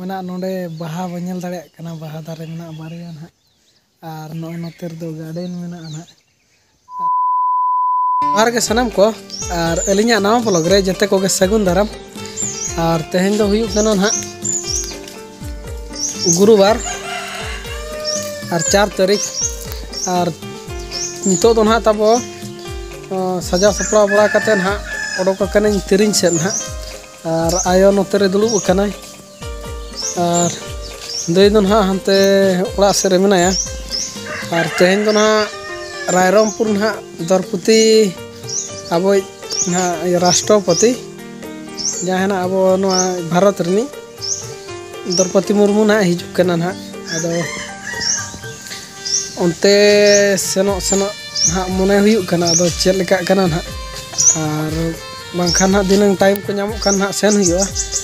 ᱢᱮᱱᱟᱜ ᱱᱚᱰᱮ ᱵᱟᱦᱟ ᱵᱚᱱ ᱧᱮᱞ ᱫᱟᱲᱮᱭᱟᱜ ᱠᱟᱱᱟ ᱵᱟᱦᱟ ᱫᱟᱨᱮ ᱢᱮᱱᱟᱜᱼᱟ ᱵᱟᱨᱭᱟ ᱱᱟᱦᱟᱜ ᱟᱨ ᱱᱚᱜᱼᱚᱭ ᱱᱚᱛᱮ ᱨᱮᱫᱚ ᱜᱟᱨᱰᱮᱱ ᱢᱮᱱᱟᱜᱼᱟ ᱱᱟᱦᱟᱜ ᱡᱚᱦᱟᱨ ᱜᱮ ᱥᱟᱱᱟᱢ ᱠᱚ ᱟᱨ ᱟᱹᱞᱤᱧᱟᱜ ᱱᱟᱣᱟ ᱵᱞᱚᱜ ᱨᱮ ᱡᱚᱛᱚ ᱠᱚᱜᱮ ᱥᱟᱹᱜᱩᱱ ᱫᱟᱨᱟᱢ ᱟᱨ ᱛᱮᱦᱮᱧ ᱫᱚ ᱦᱩᱭᱩᱜ ᱠᱟᱱᱟ ᱱᱟᱦᱟᱜ ᱜᱩᱨᱩᱵᱟᱨ ᱟᱨ ᱪᱟᱨ ᱛᱟᱹᱨᱤᱠᱷ ᱟᱨ ᱱᱤᱛᱚᱜ ᱫᱚ ᱱᱟᱦᱟᱜ ᱛᱟᱵᱚ ᱥᱟᱡᱟᱣ ᱥᱟᱯᱲᱟᱣ ᱵᱟᱲᱟ ᱠᱟᱛᱮᱫ ᱱᱟᱦᱟᱜ ᱚᱰᱳᱠ ᱟᱠᱟᱱᱟᱹᱧ ᱛᱤᱨᱤᱧ ᱥᱮᱫ ᱱᱟᱦᱟᱜ ᱟᱨ ᱟᱭᱳ ᱱᱚᱛᱮ ᱨᱮ ᱫᱩᱲᱩᱵ ᱟᱠᱟᱱᱟᱭ ar doi don ha hante ora sere mena ya ar tehen don ha rai pun ha dor puti abo ha ya rasto puti. Jahena abo noa barot rini dor puti murmun ha hijuk kenan ha ado onte seno seno ha mona hiuk kenan ado cel kak kenan ha ar bangkan ha dinang time kenyamuk kenan ha sen hiuk ha ah.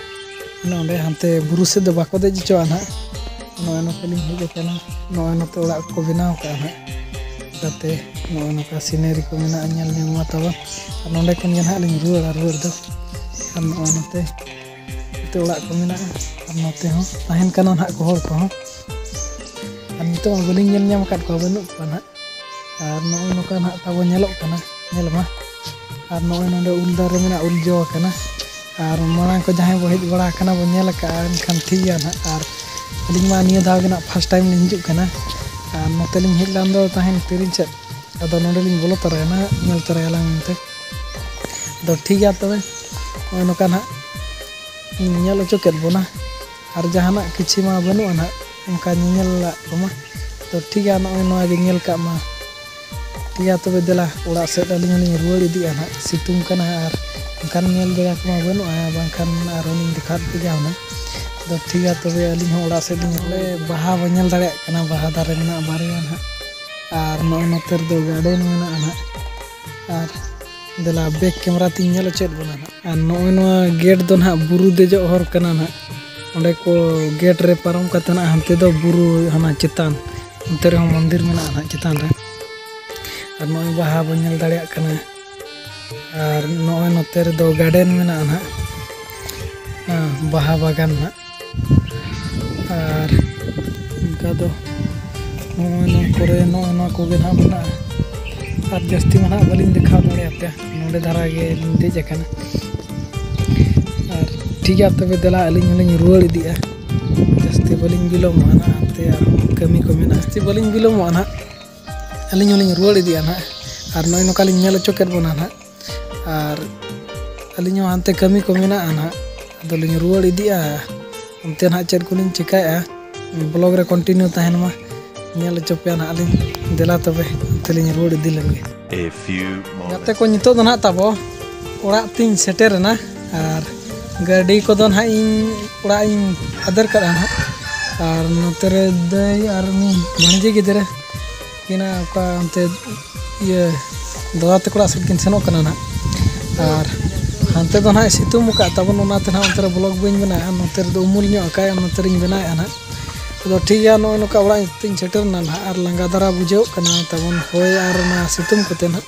ᱱᱚᱰᱮ ᱦᱟᱱᱛᱮ ᱵᱩᱨᱩ ᱥᱮᱫ ᱫᱚ ᱵᱟᱠᱚ ᱫᱮᱡ ᱦᱚᱪᱚᱣᱟᱜᱼᱟ ᱱᱟᱦᱟᱜ ᱱᱚᱜᱼᱚᱭ ᱱᱚᱛᱮ ᱞᱤᱧ ᱦᱮᱡ ᱟᱠᱟᱱᱟ ᱱᱚᱜᱼᱚᱭ ᱱᱚᱛᱮ ᱚᱲᱟᱜ ᱠᱚ ᱵᱮᱱᱟᱣ ᱠᱟᱜᱼᱟ ᱱᱟᱦᱟᱜ ᱡᱟᱛᱮ ᱱᱚᱜᱼᱚᱭ ᱱᱚᱝᱠᱟ ᱥᱤᱱᱟᱹᱨᱤ ᱠᱚ ᱢᱮᱱᱟᱜᱼᱟ ᱧᱮᱞ ᱧᱟᱢᱚᱜᱼᱟ ᱛᱟᱵᱚᱱ ᱟᱨ ᱱᱚᱰᱮ ᱠᱷᱚᱱ ᱜᱮ ᱱᱟᱦᱟᱜ ᱞᱤᱧ ᱨᱩᱣᱟᱹᱲᱟ ᱨᱩᱣᱟᱹᱲ ᱫᱚ ᱟᱨ ᱱᱚᱜᱼᱚᱭ ᱱᱚᱛᱮ ᱱᱚᱛᱮ ᱚᱲᱟᱜ ᱠᱚ ᱢᱮᱱᱟᱜᱼᱟ ᱟᱨ ᱱᱚᱛᱮ ᱦᱚᱸ ᱛᱟᱦᱮᱱ ᱠᱟᱱᱟ ᱱᱟᱦᱟᱜ ᱠᱚ ᱦᱚᱲ ᱠᱚᱦᱚᱸ ᱟᱨ ᱱᱤᱛᱚᱜ ᱢᱟ ᱵᱟᱹᱞᱤᱧ ᱧᱮᱞ ᱧᱟᱢ ᱟᱠᱟᱫ ᱠᱚᱣᱟ ᱵᱟᱹᱱᱩᱜ ᱠᱚᱣᱟ ᱱᱟᱦᱟᱜ ᱟᱨ ᱱᱚᱜᱼᱚᱭ ᱱᱚᱝᱠᱟ ᱱᱟᱦᱟᱜ ᱛᱟᱵᱚ ᱧᱮᱞᱚᱜ ᱠᱟᱱᱟ ᱧᱮᱞ ᱢᱟ ᱟᱨ ᱱᱚᱜᱼᱚᱭ ᱱᱚᱰᱮ ᱩᱞ ᱫᱟᱨᱮ ᱢᱮᱱᱟᱜᱼᱟ ᱩᱞ ᱡᱚ ᱟᱠᱟᱱᱟ ᱟᱨ ᱢᱟᱲᱟᱝ ᱠᱚ ᱡᱟᱦᱟᱸᱭ ᱵᱚ ᱦᱮᱡ ᱵᱟᱲᱟ ᱟᱠᱟᱱᱟ ᱵᱚ ᱧᱮᱞ ᱟᱠᱟᱜᱼᱟ ᱮᱱᱠᱷᱟᱱ ᱴᱷᱤᱠ ᱜᱮᱭᱟ ᱱᱟᱦᱟᱜ ᱟᱨ ᱟᱹᱞᱤᱧ ᱢᱟ ᱱᱤᱭᱟᱹ ᱫᱷᱟᱣ ᱜᱮ ᱱᱟᱦᱟᱜ ᱯᱷᱟᱥᱴ ᱴᱟᱭᱤᱢ ᱞᱤᱧ ᱦᱤᱡᱩᱜ ᱠᱟᱱᱟ ᱟᱨ ᱱᱚᱛᱮ ᱞᱤᱧ ᱦᱮᱡ ᱞᱮᱱ ᱫᱚ ᱛᱟᱦᱮᱱ ᱛᱤᱨᱤᱧ ᱥᱮᱫ ᱟᱫᱚ ᱱᱚᱰᱮ ᱞᱤᱧ ᱵᱚᱞᱚ ᱛᱚᱨᱟᱭᱮᱱᱟ ᱧᱮᱞ ᱛᱚᱨᱟᱭᱟᱞᱟᱝ ᱢᱮᱱᱛᱮ ᱟᱫᱚ ᱴᱷᱤᱠ ᱜᱮᱭᱟ ᱛᱚᱵᱮ ᱱᱚᱜᱼᱚᱭ ᱱᱚᱝᱠᱟ ᱱᱟᱦᱟᱜ ᱤᱧ ᱧᱮᱞ ᱦᱚᱪᱚ ᱠᱮᱫ ᱵᱚᱱᱟ ᱟᱨ ᱡᱟᱦᱟᱱᱟᱜ ᱠᱤᱪᱷᱩ ᱢᱟ ᱵᱟᱹᱱᱩᱜᱼᱟ ᱱᱟᱦᱟᱜ ᱚᱱᱠᱟ ᱧᱮᱧᱮᱞᱟᱜ ᱠᱚᱢᱟ ᱛᱚ ᱴᱷᱤᱠ ᱜᱮᱭᱟ ᱱᱚᱜᱼᱚᱭ ᱱᱚᱣᱟ ᱜᱮ ᱧᱮᱞ ᱠᱟᱜ ᱢᱟ ᱴᱷᱤᱠ ᱜᱮᱭᱟ ᱛᱚᱵᱮ ᱫᱮᱞᱟ ᱚᱲᱟᱜ ᱥᱮᱫ ᱟᱹᱞᱤᱧ ᱦᱚᱸᱞᱤᱧ ᱨᱩᱣᱟᱹᱲ ᱤᱫᱤᱜᱼᱟ ᱱᱟᱦᱟᱜ ᱥᱤᱛᱩᱝ ᱠᱟᱱᱟ ᱟᱨ ᱵᱟᱝᱠᱷᱟᱱ ᱧᱮᱞ ᱡᱟᱭᱜᱟ ᱠᱚᱢᱟ ᱵᱟᱹᱱᱩᱜᱼᱟ ᱵᱟᱝᱠᱷᱟᱱ ᱟᱨᱦᱚᱸ ᱞᱤᱧ ᱫᱮᱠᱷᱟᱣ ᱯᱮ ᱜᱮᱭᱟ ᱦᱩᱱᱟᱹᱝ ᱟᱫᱚ ᱴᱷᱤᱠ ᱜᱮᱭᱟ ᱛᱚᱵᱮ ᱟᱹᱞᱤᱧ ᱦᱚᱸ ᱚᱲᱟᱜ ᱥᱮᱫ ᱞᱤᱧ ᱵᱚᱞᱮ ᱵᱟᱦᱟ ᱵᱟᱹᱧ ᱧᱮᱞ ᱫᱟᱲᱮᱭᱟᱜ ᱠᱟᱱᱟ ᱵᱟᱦᱟ ᱫᱟᱨᱮ ᱢᱮᱱᱟᱜᱼᱟ ᱵᱟᱨᱭᱟ ᱱᱟᱦᱟᱜ ᱟᱨ ᱱᱚᱜᱼᱚᱭ ᱱᱚᱛᱮ ᱨᱮᱫᱚ ᱜᱟᱨᱰᱮᱱ ᱢᱮᱱᱟᱜᱼᱟ ᱱᱟᱦᱟᱜ ᱟᱨ ᱫᱮᱞᱟ ᱵᱮᱠ ᱠᱮᱢᱮᱨᱟ ᱛᱤᱧ ᱧᱮᱞ ᱦᱚᱪᱚᱭᱮᱫ ᱵᱚᱱᱟ ᱱᱟᱦᱟᱜ ᱟᱨ ᱱᱚᱜᱼᱚᱭ ᱱᱚᱣᱟ ᱜᱮᱴ ᱫᱚ ᱱᱟᱦᱟᱜ ᱵᱩᱨᱩ ᱫᱮᱡᱚᱜ ᱦᱚᱨ ᱠᱟᱱᱟ ᱱᱟᱦᱟᱜ ᱚᱸᱰᱮ ᱠᱚ ᱜᱮᱴ ᱨᱮ ᱯᱟᱨᱚᱢ ᱠᱟᱛᱮ ᱱᱟᱦᱟᱜ ᱦᱟᱱᱛᱮ ᱫᱚ ᱵᱩᱨᱩ ᱦᱟᱱᱟ ᱪᱮᱛᱟᱱ ᱚᱱᱛᱮ ᱨᱮᱦᱚᱸ ᱢᱚᱱᱫᱤᱨ ᱢᱮᱱᱟᱜᱼᱟ ᱱᱟᱦᱟᱜ ᱪᱮᱛᱟᱱ ᱨᱮ ᱟᱨ ᱱᱚᱜᱼᱚᱭ ᱵᱟᱦᱟ ᱵᱚᱱ ᱧᱮᱞ ᱫᱟᱲᱮᱭᱟᱜ ᱠᱟᱱᱟ ᱟᱨ ᱱᱚᱜᱼᱚᱭ ᱱᱚᱛᱮ ᱨᱮᱫᱚ ᱜᱟᱨᱰᱮᱱ ᱢᱮᱱᱟᱜᱼᱟ ᱱᱟᱦᱟᱜ ᱵᱟᱦᱟ ᱵᱟᱜᱟᱱ ᱱᱟᱦᱟᱜ ᱟᱨ ᱚᱱᱠᱟ ᱫᱚ ᱱᱚᱜᱼᱚᱭ ᱱᱚᱣᱟ ᱠᱚᱨᱮ ᱱᱚᱜᱼᱚᱭ ᱱᱚᱣᱟ ᱠᱚᱜᱮ ᱱᱟᱦᱟᱜ ᱢᱮᱱᱟᱜᱼᱟ ᱟᱨ ᱡᱟᱹᱥᱛᱤ ᱢᱟ ᱱᱟᱦᱟᱜ ᱵᱟᱹᱞᱤᱧ ᱫᱮᱠᱷᱟᱣ ᱫᱟᱲᱮᱭᱟᱯᱮᱭᱟ ᱱᱚᱰᱮ ᱫᱷᱟᱨᱟ ᱜᱮᱞᱤᱧ ᱫᱮᱡ ᱟᱠᱟᱱᱟ ᱟᱨ ᱴᱷᱤᱠ ᱜᱮᱭᱟ ᱛᱚᱵᱮ ᱫᱮᱞᱟ ᱟᱹᱞᱤᱧ ᱦᱚᱸᱞᱤᱧ ᱨᱩᱣᱟᱹᱲ ᱤᱫᱤᱜᱼᱟ ᱡᱟᱹᱥᱛᱤ ᱵᱟᱹᱞᱤᱧ ᱵᱤᱞᱚᱢᱚᱜᱼᱟ ᱱᱟᱦᱟᱜ ᱦᱟᱱᱛᱮ ᱟᱨᱦᱚᱸ ᱠᱟᱹᱢᱤ ᱠᱚ ᱢᱮᱱᱟᱜᱼᱟ ᱡᱟᱹᱥᱛᱤ ᱵᱟᱹᱞᱤᱧ ᱵᱤᱞᱚᱢᱚᱜᱼᱟ ᱱᱟᱦᱟᱜ ᱟᱹᱞᱤᱧ ᱦᱚᱸᱞᱤᱧ ᱨᱩᱣᱟᱹᱲ ᱤᱫᱤᱜᱼᱟ ᱱᱟᱦᱟᱜ ᱟᱨ ᱱᱚᱜᱼᱚᱭ ᱱᱚᱝᱠᱟ ᱞᱤᱧ ᱧᱮᱞ ᱦᱚᱪᱚ ᱠᱮᱫ ᱵᱚᱱᱟ ᱱᱟᱦᱟᱜ ᱟᱨ ᱟᱹᱞᱤᱧ ᱦᱚᱸ ᱦᱟᱱᱛᱮ ᱠᱟᱹᱢᱤ ᱠᱚ ᱢᱮᱱᱟᱜᱼᱟ ᱱᱟᱦᱟᱜ ᱟᱫᱚᱞᱤᱧ ᱨᱩᱣᱟᱹᱲ ᱤᱫᱤᱜᱼᱟ ᱚᱱᱛᱮ ᱱᱟᱦᱟᱜ ᱪᱮᱫ ᱠᱚᱞᱤᱧ ᱪᱤᱠᱟᱹᱭᱮᱜᱼᱟ ᱵᱞᱚᱜ ᱨᱮ ᱠᱚᱱᱴᱤᱱᱤᱭᱩ ᱛᱟᱦᱮᱱ ᱢᱟ ᱧᱮᱞ ᱦᱚᱪᱚ ᱯᱮᱭᱟ ᱱᱟᱦᱟᱜ ᱞᱤᱧ ᱫᱮᱞᱟ ᱛᱚᱵᱮ ᱚᱱᱛᱮ ᱞᱤᱧ ᱨᱩᱣᱟᱹᱲ ᱤᱫᱤ ᱞᱮᱱ ᱜᱮ A few moments. ᱜᱟᱛᱮ ᱠᱚ ᱱᱤᱛᱚᱜ ᱫᱚ ᱱᱟᱦᱟᱜ ᱛᱟᱵᱚ ᱚᱲᱟᱜ ᱛᱤᱧ ᱥᱮᱴᱮᱨᱮᱱᱟ ᱟᱨ ᱜᱟᱹᱰᱤ ᱠᱚᱫᱚ ᱱᱟᱦᱟᱜ ᱤᱧ ᱚᱲᱟᱜ ᱤᱧ ᱟᱫᱮᱨ ᱠᱟᱜᱼᱟ ᱱᱟᱦᱟᱜ ᱟᱨ ᱱᱚᱛᱮ ᱨᱮ ᱫᱟᱹᱭ ᱟᱨ ᱩᱱᱤ ᱵᱷᱟᱹᱬᱡᱤ ᱜᱤᱫᱽᱨᱟᱹ ᱠᱤᱱᱟ ᱚᱠᱟ ᱚᱱᱛᱮ ᱤᱭᱟᱹ ᱫᱟᱫᱟ ᱛᱟᱠᱚ ᱚᱲᱟᱜ ᱥᱮᱫ ᱠᱤᱱ ᱥᱮᱱᱚᱜ ᱠᱟᱱᱟ ᱱᱟᱦᱟᱜ ᱟᱨ ᱦᱟᱱᱛᱮ ᱫᱚ ᱱᱟᱦᱟᱜ ᱥᱤᱛᱩᱝ ᱟᱠᱟᱫ ᱛᱟᱵᱚᱱ ᱚᱱᱟᱛᱮ ᱱᱟᱦᱟᱜ ᱚᱱᱛᱮ ᱨᱮ ᱵᱞᱚᱜ ᱵᱟᱹᱧ ᱵᱮᱱᱟᱣᱮᱜᱼᱟ ᱱᱚᱛᱮ ᱨᱮᱫᱚ ᱩᱢᱩᱞ ᱧᱚᱜ ᱟᱠᱟᱭ ᱱᱚᱛᱮ ᱨᱤᱧ ᱵᱮᱱᱟᱣᱮᱜᱼᱟ ᱱᱟᱦᱟᱜ ᱟᱫᱚ ᱴᱷᱤᱠ ᱜᱮᱭᱟ ᱱᱚᱜᱼᱚᱭ ᱱᱚᱝᱠᱟ ᱚᱲᱟᱜ ᱛᱤᱧ ᱥᱮᱴᱮᱨᱱᱟ ᱱᱟᱦᱟᱜ ᱟᱨ ᱞᱟᱸᱜᱟ ᱫᱷᱟᱨᱟ ᱵᱩᱡᱷᱟᱹᱣᱚᱜ ᱠᱟᱱᱟ ᱛᱟᱵᱚᱱ ᱦᱚᱭ ᱟᱨ ᱚᱱᱟ ᱥᱤᱛᱩᱝ ᱠᱚᱛᱮ ᱱᱟᱦᱟᱜ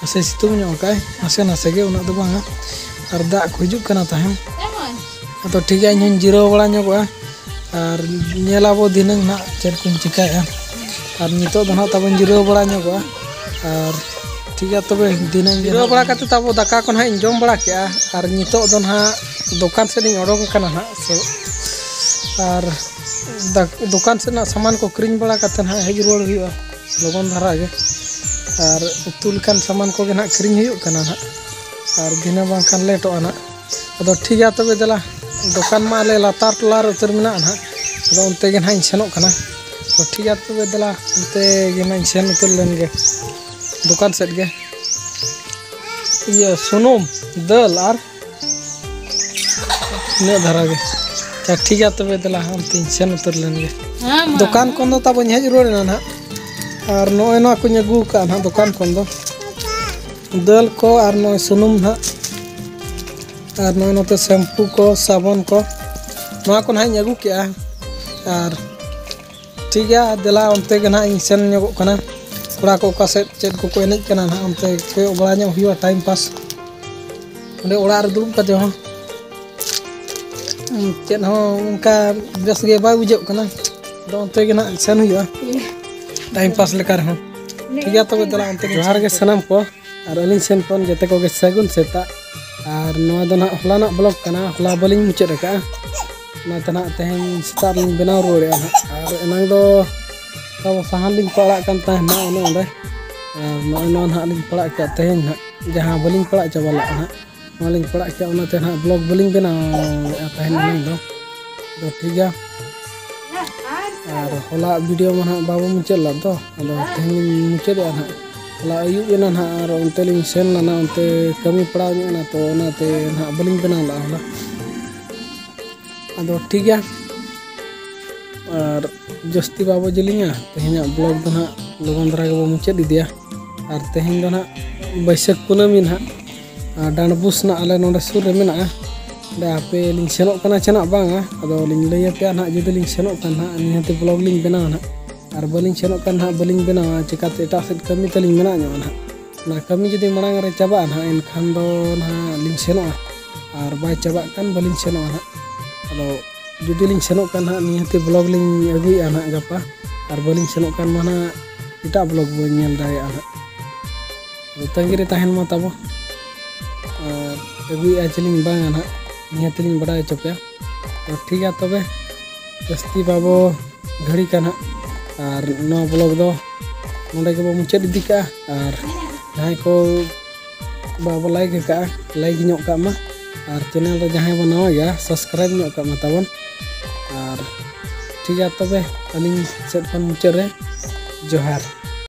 ᱱᱟᱥᱮ ᱥᱤᱛᱩᱝ ᱧᱚᱜ ᱟᱠᱟᱭ ᱱᱟᱥᱮ ᱱᱟᱥᱮ ᱜᱮ ᱩᱱᱟᱹᱜ ᱫᱚ ᱵᱟᱝᱟ ᱟᱨ ᱫᱟᱜ ᱠᱚ ᱦᱤᱡᱩᱜ ᱠᱟᱱᱟ ᱛᱟᱦᱮᱱ ᱟᱫᱚ ᱴᱷᱤᱠ ᱜᱮᱭᱟ ᱤᱧ ᱦᱚᱧ ᱡᱤᱨᱟᱹᱣ ᱵᱟᱲᱟ ᱧᱚᱜᱚᱜᱼᱟ ᱟᱨ ᱧᱮᱞᱟᱵᱚ ᱫᱷᱤᱱᱟᱹᱝ ᱱᱟᱦᱟᱜ ᱪᱮᱫ ᱠᱚᱧ ᱪᱤᱠᱟᱹᱭᱮᱜᱼᱟ ᱟᱨ ᱱᱤᱛᱚᱜ ᱫᱚ ᱱᱟᱦᱟᱜ ᱛᱟᱵᱚᱧ ᱡᱤᱨᱟᱹᱣ ᱵᱟᱲᱟ ᱧᱚᱜᱚᱜᱼᱟ ᱟᱨ ठीक है तब दिन बड़ा तब दाका को ना जम बड़ा के और नित ना दोकान से हाँ सो और दुकान से ना सामान को किरी बड़ा करते ना हज रुआ लगन धारा के और उतुलकान सामान को ना किरी हाँ और दिन बाखान लेटो ना अब ठीक है तब दिला दुकान मा अलग लतार टलार उतर में ना अब उनते ना सेनों ठीक है तब दिला उनते ना सेन उतर लेंगे ᱫᱚᱠᱟᱱ ᱥᱮᱫ ᱜᱮ ᱤᱭᱟᱹ ᱥᱩᱱᱩᱢ ᱫᱟᱹᱞ ᱟᱨ ᱤᱱᱟᱹ ᱫᱷᱟᱨᱟ ᱜᱮ ᱟᱪᱪᱷᱟ ᱴᱷᱤᱠ ᱜᱮᱭᱟ ᱛᱚᱵᱮ ᱫᱮᱞᱟ ᱟᱢᱛᱤᱧ ᱥᱮᱱ ᱩᱛᱟᱹᱨ ᱞᱮᱱ ᱜᱮ ᱫᱚᱠᱟᱱ ᱠᱷᱚᱱ ᱫᱚ ᱛᱟᱵᱚᱧ ᱦᱮᱡ ᱨᱩᱣᱟᱹᱲ ᱮᱱᱟ ᱱᱟᱦᱟᱜ ᱟᱨ ᱱᱚᱜᱼᱚᱭ ᱱᱚᱣᱟ ᱠᱚᱧ ᱟᱹᱜᱩ ᱟᱠᱟᱫᱼᱟ ᱱᱟᱦᱟᱜ ᱫᱚᱠᱟᱱ ᱠᱷᱚᱱ ᱫᱚ ᱫᱟᱹᱞ ᱠᱚ ᱟᱨ ᱱᱚᱜᱼᱚᱭ ᱥᱩᱱᱩᱢ ᱱᱟᱦᱟᱜ ᱟᱨ ᱱᱚᱜᱼᱚᱭ ᱱᱚᱛᱮ ᱥᱮᱢᱯᱩ ᱠᱚ ᱥᱟᱵᱚᱱ ᱠᱚ ᱱᱚᱣᱟ ᱠᱚ ᱱᱟᱦᱟᱜ ᱤᱧ ᱟᱹᱜᱩ ᱠᱮᱜᱼᱟ ᱟᱨ ᱴᱷᱤᱠ ᱜᱮᱭᱟ ᱫᱮᱞᱟ ᱚᱱᱛᱮ ᱜᱮ ᱱᱟᱦᱟᱜ ᱤᱧ ᱥᱮᱱ ᱧᱚᱜᱚᱜ ᱠᱟᱱᱟ kura kau kaset cek kuku ini kena nak ampe obalanya hiu time pas ada orang ada dulu kat jauh cek nak muka bias gaya bayi ujok dong tuh kena sen time pas lekar ha tiga kita lah ampe jauh harga senam po ada ini jatuh kau kaset seta ada noa tuh nak hula nak blok kena hula baling muncir dekah nak benar roda ada enang tuh kalau sahaling pelak kan teh mau mau non haling pelak kat teh nak jangan pelak coba lah nak. Pelak kat mana blog beling kena apa yang ini tu. Ya tu tiga. Ada kalau video mana bawa muncul lah tu. Ada muncul ya dia kalau ayu ya ini nak ada untuk link sen lah nak kami pelak ni nak tu nak teh lah lah. Ada tiga. ᱟᱨ ᱡᱟᱹᱥᱛᱤ ᱵᱟᱵᱚ ᱡᱮᱞᱮᱧᱟ ᱛᱮᱦᱮᱧᱟᱜ ᱵᱞᱚᱜᱽ ᱫᱚ ᱱᱟᱦᱟᱜ ᱞᱚᱜᱚᱱ ᱫᱷᱟᱨᱟ ᱜᱮᱵᱚ ᱢᱩᱪᱟᱹᱫ ᱤᱫᱤᱭᱟ ᱟᱨ ᱛᱮᱦᱮᱧ ᱫᱚ ᱱᱟᱦᱟᱜ ᱵᱟᱹᱭᱥᱟᱹᱠᱷ ᱠᱩᱱᱟᱹᱢᱤ ᱱᱟᱦᱟᱜ ᱟᱨ ᱰᱟᱸᱰᱵᱩᱥ ᱱᱟᱦᱟᱜ ᱟᱞᱮ ᱱᱚᱰᱮ ᱥᱩᱨ ᱨᱮ ᱢᱮᱱᱟᱜᱼᱟ ᱚᱸᱰᱮ ᱟᱯᱮ ᱞᱤᱧ ᱥᱮᱱᱚᱜ ᱠᱟᱱᱟ ᱪᱮᱱᱟᱜ ᱵᱟᱝᱟ ᱟᱫᱚ ᱞᱤᱧ ᱞᱟᱹᱭ ᱟᱯᱮᱭᱟ ᱱᱟᱦᱟᱜ ᱡᱩᱫᱤ ᱞᱤᱧ ᱥᱮᱱᱚᱜ ᱠᱷᱟᱱ ᱱᱟᱦᱟᱜ ᱱᱤᱦᱟᱹᱛ ᱵᱞᱚᱜᱽ ᱞᱤᱧ ᱵᱮᱱᱟᱣᱟ ᱱᱟᱦᱟᱜ ᱟᱨ ᱵᱟᱹᱞᱤᱧ ᱥᱮᱱᱚᱜ ᱠᱟᱱ ᱱᱟᱦᱟᱜ ᱵᱟᱹᱞᱤᱧ ᱵᱮᱱᱟᱣᱟ ᱪᱤᱠᱟᱹᱛᱮ ᱮᱴᱟᱜ ᱥᱮᱫ ᱠᱟᱹᱢᱤ ᱛᱟᱹᱞᱤᱧ ᱢᱮᱱᱟᱜ ᱧᱚᱜᱼᱟ ᱱᱟᱦᱟᱜ ᱚᱱᱟ ᱠᱟᱹᱢᱤ ᱡᱩᱫᱤ ᱢᱟᱲᱟᱝ ᱨᱮ ᱪᱟᱵᱟᱜᱼᱟ ᱱᱟᱦᱟᱜ ᱮᱱᱠᱷᱟᱱ ᱫᱚ ᱱᱟᱦᱟᱜ ᱞᱤᱧ ᱥᱮᱱᱚᱜᱼᱟ ᱟᱨ ᱵᱟᱭ ᱪᱟᱵᱟᱜ ᱠᱷᱟᱱ ᱵᱟᱹᱞᱤᱧ ᱥᱮᱱᱚᱜᱼᱟ ᱱᱟᱦᱟᱜ ᱟᱫᱚ jadi link senokan hak nih hati blog link lagi anak gapa. Arboling link kan mana kita blog banyak dari anak. Utang kiri tahan mata bu lagi eh, aja link bang anak nih hati link berada cepet ya oke ya tapi pasti babo gari kan hak. Ar no blog do. Mulai kebo muncul di kah ya. ar nah ko babo like kah like nyok kah mah ar channel tuh jangan mau ya. Subscribe nyok kah matawan ᱴᱷᱤᱠ ᱜᱮᱭᱟ ᱛᱚᱵᱮ ᱟᱹᱞᱤᱧ ᱥᱮᱫ ᱠᱷᱚᱱ ᱢᱩᱪᱟᱹᱫ ᱨᱮ ᱡᱚᱦᱟᱨ